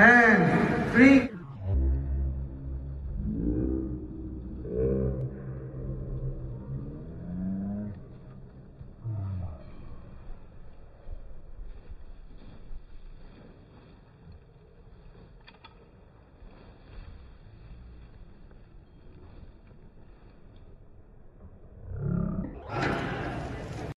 and three.